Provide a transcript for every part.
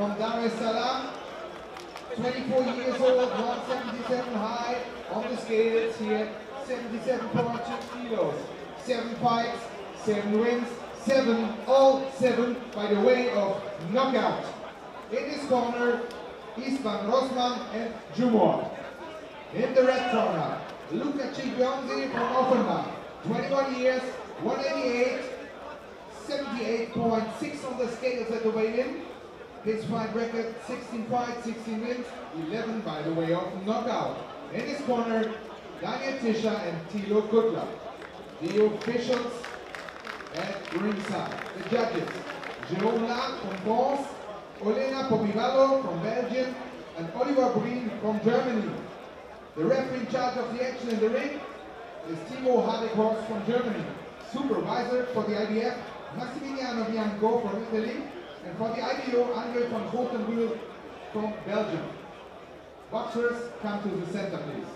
from Dar es Salaam. 24 years old, 177 high on the scales here, 77.2 kilos. Seven fights, seven wins, seven, all seven by the way of knockout. In his corner, Istvan Rosman and Jumor. In the red corner, Luca Cigionzi from Offenbach, 21 years, 188, 78.6 on the scales at the weigh-in. His fight record, 16 fights, 16 wins, 11 by the way of knockout. In his corner, Daniel Tischer and Tilo Kutler. The officials at ringside. The judges, Jerome Lack from France, Olena Popivalo from Belgium, and Oliver Green from Germany. The referee in charge of the action in the ring is Timo Hadekors from Germany. Supervisor for the IBF, Massimiliano Bianco from Italy, and for the IBO, Andre van Grotenbuhl from Belgium. Boxers, come to the center, please.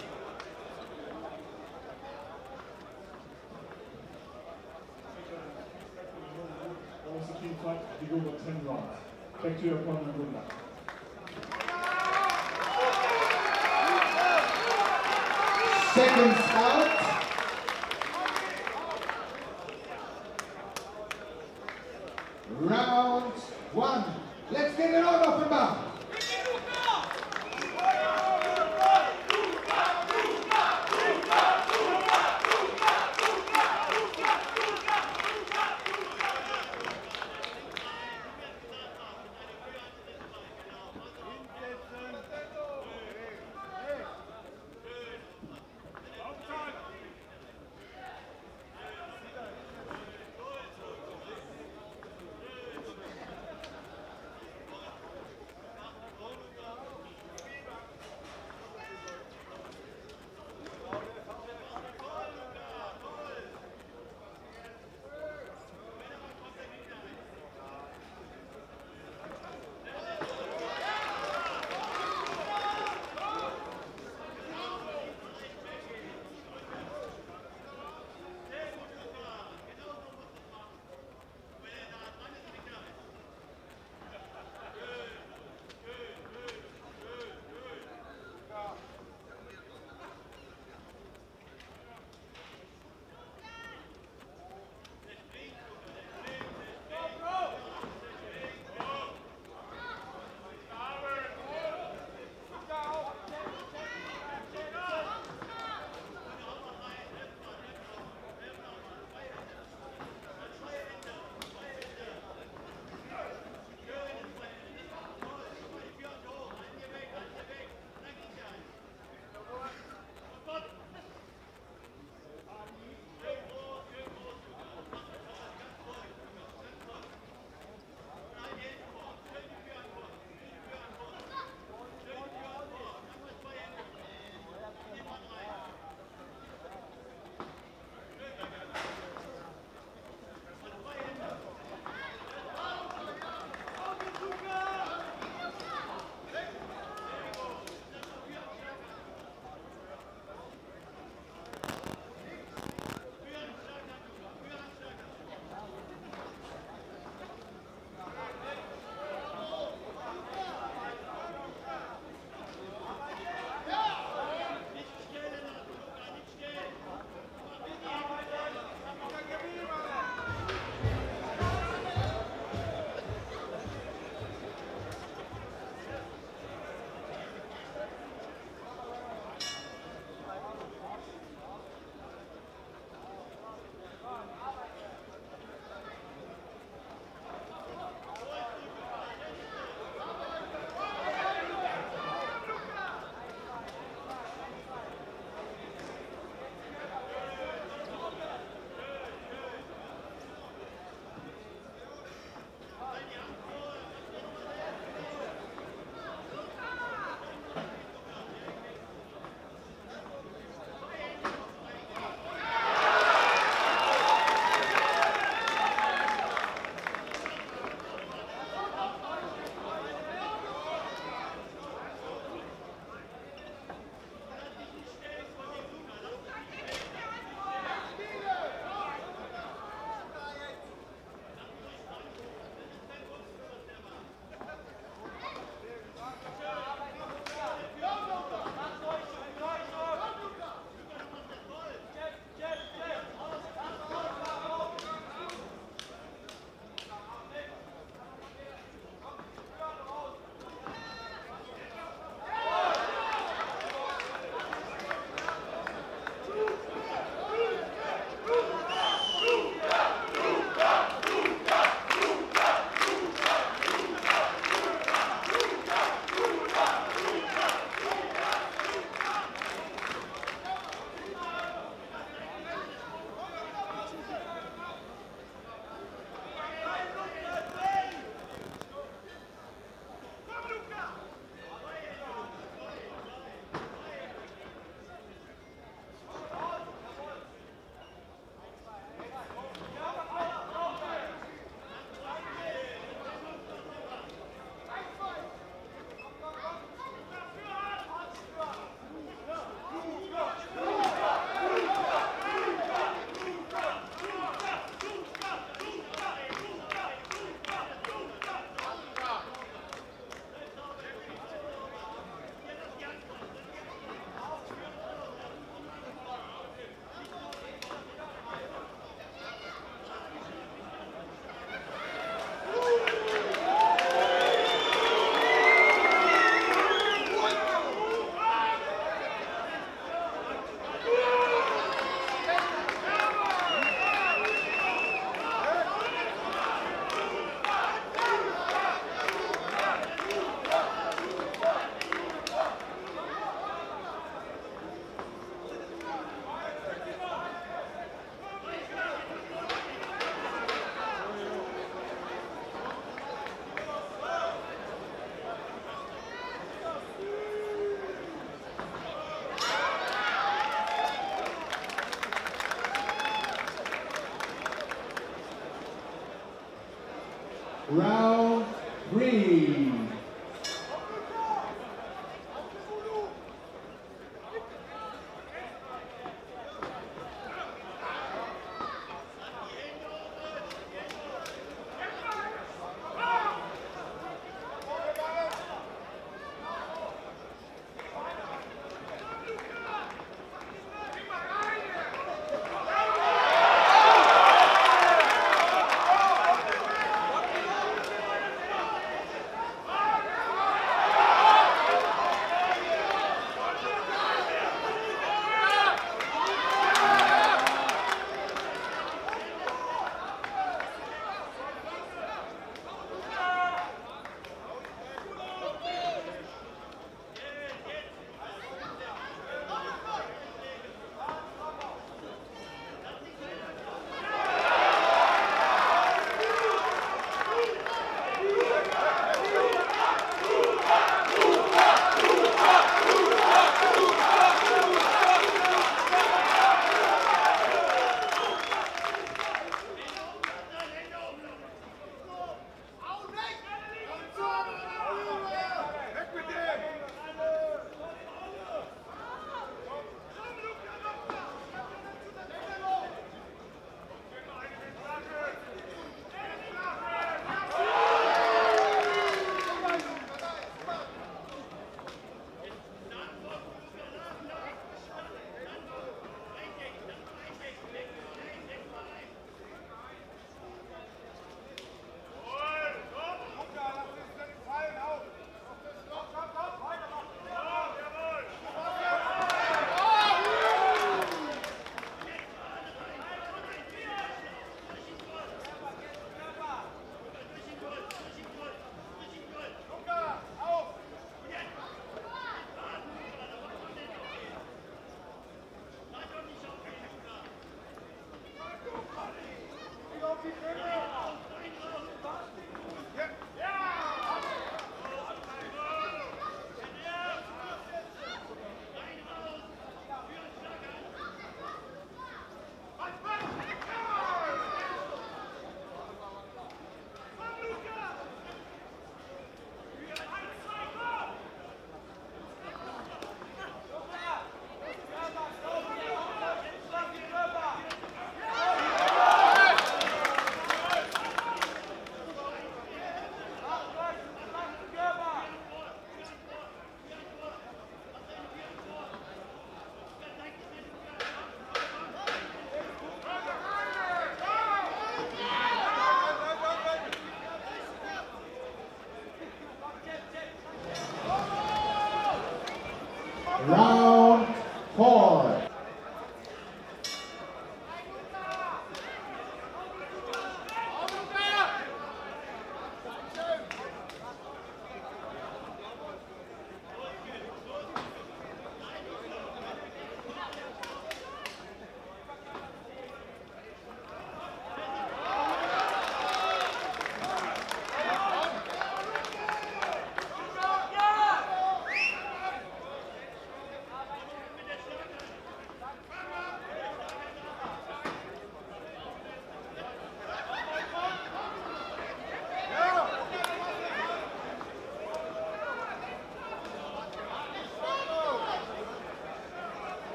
A key fight. You go over 10 rounds. Back to your opponent, good luck. Seconds out.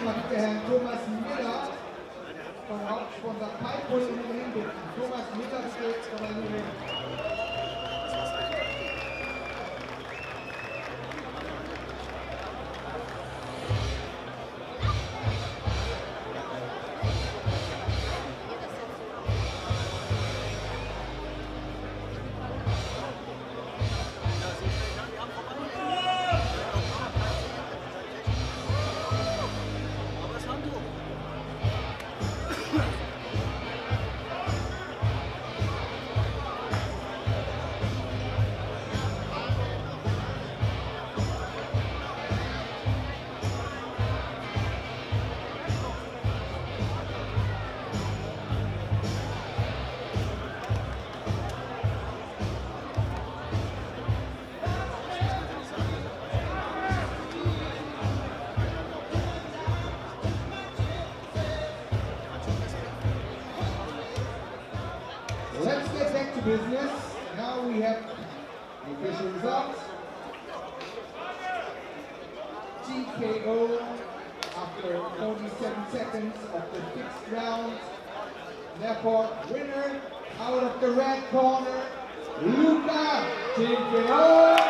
Siegerehrung darf ich schon mal seconds of the sixth round. Therefore, winner out of the red corner, Luca TKO.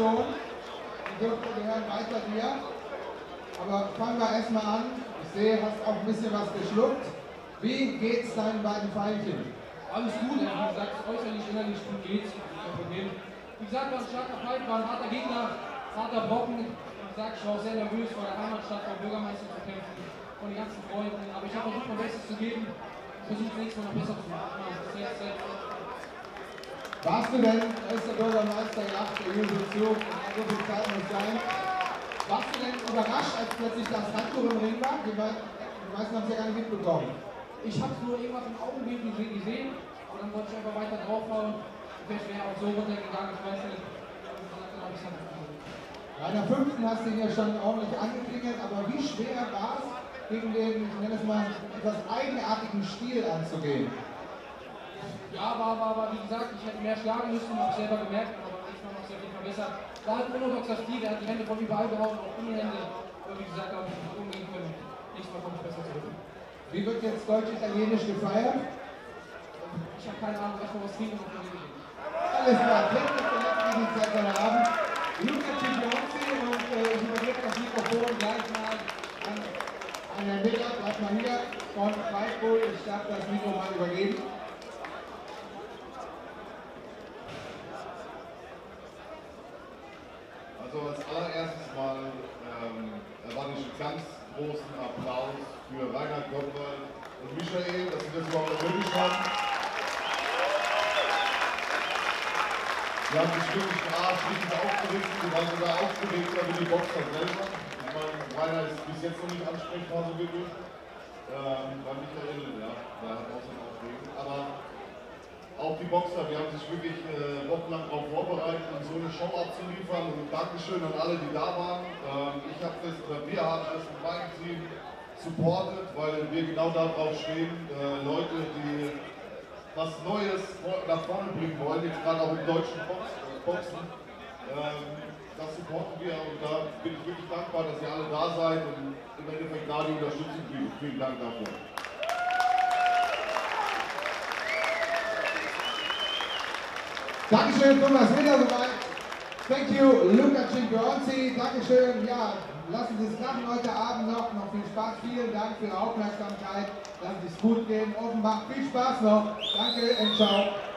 Gratulation. Die dürfte gehören weiter dir. Aber fangen wir erstmal an. Ich sehe, hast auch ein bisschen was geschluckt. Wie geht's deinen beiden Pfeilchen? Alles gut, wie gesagt, äußerlich, innerlich gut geht's, kein Problem. Wie gesagt, war ein starker Fight, war ein harter Gegner, harter Brocken. Ich sag, ich war auch sehr nervös, vor der Heimatstadt, vor Bürgermeister zu kämpfen, von den ganzen Freunden. Aber ich habe versucht, mein Bestes zu geben. Ich versuche nächstes Mal noch besser zu machen. Warst du ist der Bürgermeister gelacht, der Jubel zu, so viel Zeit muss sein. Warst du denn überrascht, als plötzlich das Handtuch im Ring war? Die, mei- die meisten haben es ja gar nicht mitbekommen. Ich habe es nur irgendwas im Augenblick gesehen und dann wollte ich einfach weiter draufhauen. Vielleicht wäre auch so runtergegangen, ich weiß nicht. Bei der fünften hast du ihn ja schon ordentlich angeklingelt, aber wie schwer war es, gegen den, ich nenne es mal, etwas eigenartigen Stil anzugehen? Ja, war, war, war, wie gesagt, ich hätte mehr schlagen müssen, habe ich selber gemerkt, aber ich mache es auf jeden Fall besser. War halt ein unorthodoxer Stil, der hat die Hände von überall gehauen, auch Innenhände. Aber wie gesagt, habe ich umgehen können. Nächstes Mal komme ich besser zurück. Wie wird jetzt deutsch-italienisch gefeiert? Ich habe keine Ahnung, was was trinken und Alles klar, Technik letzten die Zeit heute Abend. Luca Ciglionzi und äh, ich übergebe das Mikrofon gleich mal an, an Herrn Miller, bleib mal hier, von Freiburg. Ich darf das Mikro mal übergeben. Also als allererstes mal ähm, erwarte ich einen ganz großen Applaus für Reinhard Gottwald und Michael, dass sie das überhaupt ermöglicht haben. Die haben sich wirklich den Arsch richtig aufgerissen, die waren sogar aufgeregter wie die Boxer selber. Ich meine, Rainer ist bis jetzt noch nicht ansprechbar so wirklich. Ähm, bei Michael, ja, der hat auch seine Aufregung. Aber auch die Boxer, die haben sich wirklich äh, wochenlang darauf vorbereitet, um so eine Show abzuliefern. Und Dankeschön an alle, die da waren. Ähm, ich habe das, oder wir haben das mit meinem supportet, weil wir genau darauf stehen, äh, Leute, die was Neues nach vorne bringen wollen, jetzt gerade auch im deutschen Box, Boxen. Ähm, das supporten wir und da bin ich wirklich dankbar, dass ihr alle da seid und im Endeffekt da die Unterstützung kriegt. Vielen Dank dafür. Dankeschön, Thomas Winter soweit. Thank you, Luca Ciglionzi. Dankeschön. Ja, lassen Sie es krachen heute Abend noch. Noch viel Spaß. Vielen Dank für Ihre Aufmerksamkeit. Lassen Sie es gut gehen. Offenbach, viel Spaß noch. Danke und ciao.